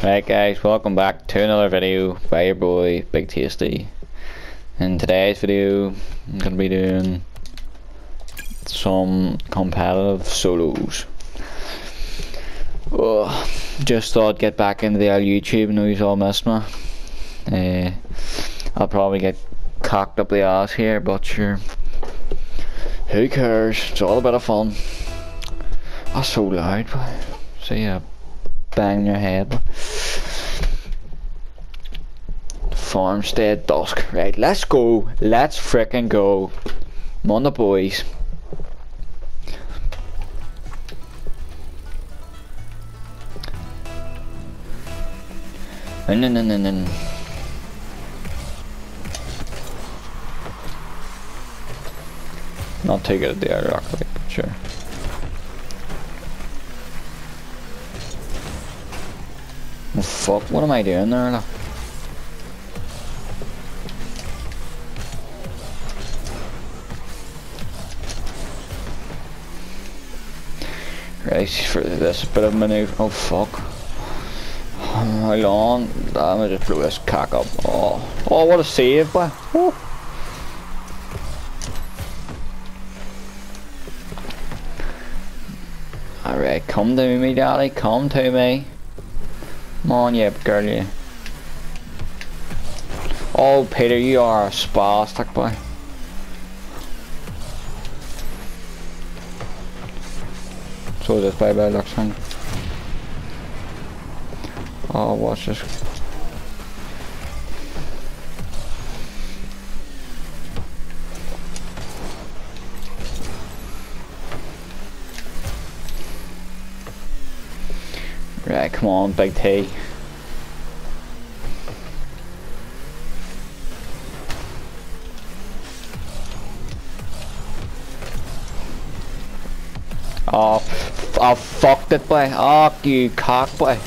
Right guys, welcome back to another video by your boy Big Tasty. In today's video, I'm going to be doing some competitive solos. Oh, just thought I'd get back into the old YouTube, know you all missed me. Uh, I'll probably get cocked up the ass here, but sure. Who cares? It's all a bit of fun. That's so loud, see ya bang your head. Farmstead Dusk. Right, let's go. Let's fricking go. Come on the boys. No, no, no, no, no. Not too it the rock, but sure. Fuck, what am I doing there? For this bit of maneuver. Oh fuck. How long? I'm gonna just blow this cock up. Oh, oh what a save, boy. Oh. Alright, come to me, daddy. Come to me. Come on, you girl. Oh, Peter, you are a spastic boy. So this bye bye fine. Oh, watch this. Right, come on, Big T. Oh, I fucked it, boy. Oh, you cock, boy.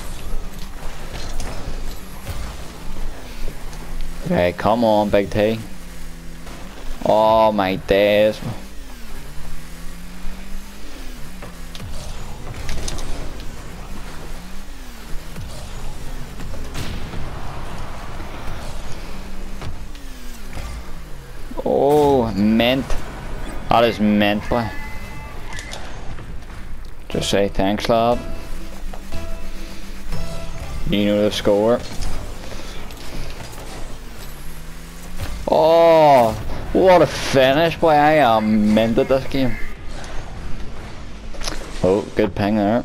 Okay, come on, Big T. Oh, my days. Oh, mint. That is mint, boy. Just say thanks, lad. You know the score. Oh, what a finish, boy. I am mint at this game. Oh, good ping there.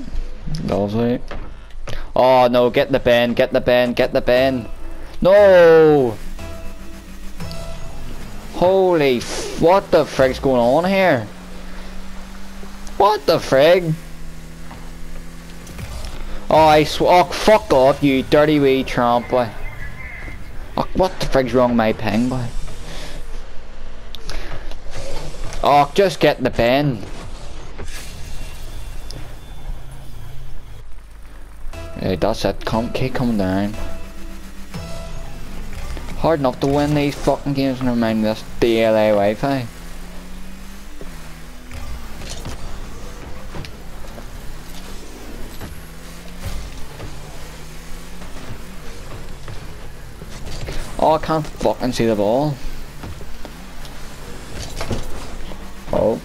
Lovely. Oh, no, get the bend, get the bend, get the bend. No! Holy what the frig's going on here? What the frig? Oh, I sw- oh, fuck off, you dirty wee tramp, boy. Oh, what the frig's wrong with my ping, boy? Oh, just get in the pen. Right, that's it. Come, keep coming down. Hard enough to win these fucking games remind me this DLA Wi-Fi. Oh, I can't fucking see the ball. Oh.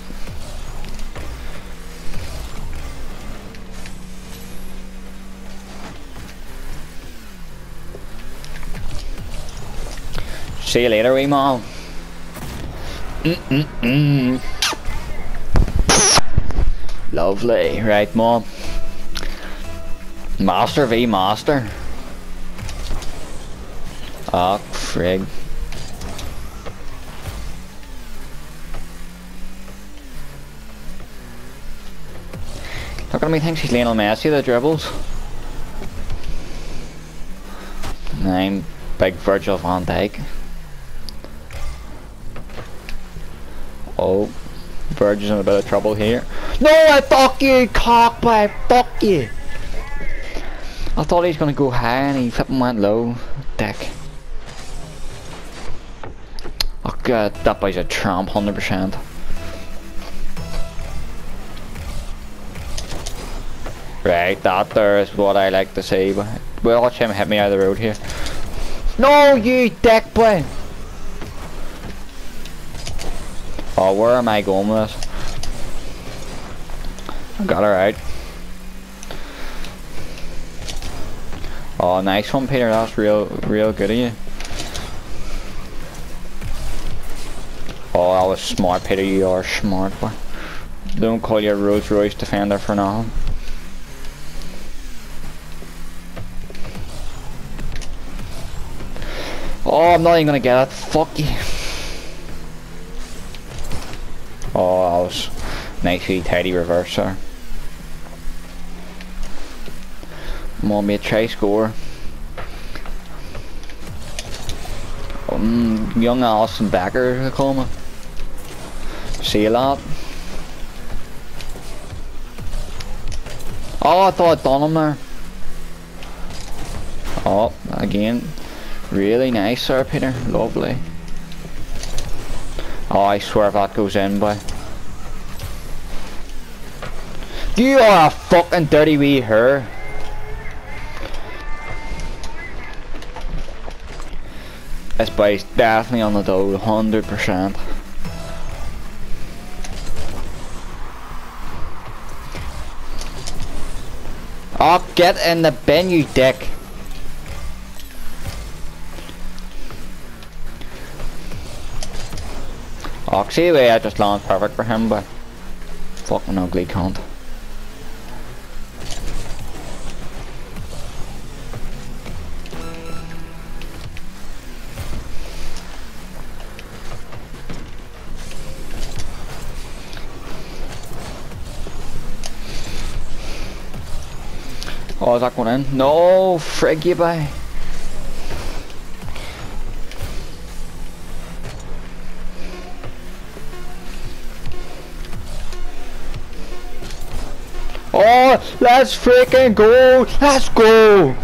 See you later, wee mom. Mm -mm -mm. Lovely, right, mom. Master v Master. Oh, frig. Look at me, thinks he's Lionel Messi, the dribbles. I'm big Virgil van Dijk. Oh, Virgil's in a bit of trouble here. No, I fuck you, cockboy, fuck you. I thought he was gonna go high and he flipping went low. Dick. Oh god, that boy's a tramp, 100%. Right, that there is what I like to see. But Well, watch him hit me out of the road here. No, you dick boy! Oh, where am I going with this? Got her out. Oh, nice one, Peter. That's real, real good of you. Oh, that was smart, Peter. You are smart, boy. Don't call your Rolls Royce Defender for now. Oh, I'm not even gonna get it. Fuck you. Oh, was nicely tidy reverse on, mate, try score. Um, young Alisson Becker, they call me. See a lot. Oh, I thought I'd done him there. Oh, again. Really nice, Sir Peter. Lovely. Oh, I swear if that goes in, boy. You are a fucking dirty wee her. This boy's definitely on the dough, 100%. Oh, get in the bin, you dick. Oh, way I just landed perfect for him, but fucking ugly cunt. Oh, that going in? No, frig you by. Oh, let's freaking go! Let's go!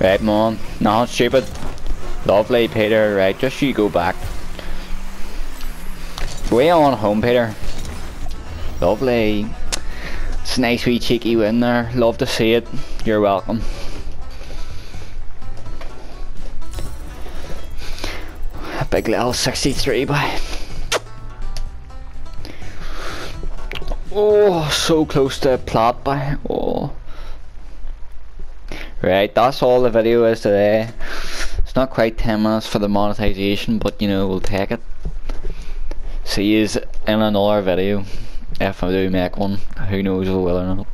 Right, mom. Not stupid. Lovely, Peter. Right, just you go back. Way on home, Peter. Lovely. It's a nice wee cheeky win there. Love to see it. You're welcome. A big little 63 by. Oh, so close to plot by. Oh. Right, that's all the video is today. It's not quite 10 minutes for the monetization, but you know, we'll take it see you in another video if I do make one who knows if I will or not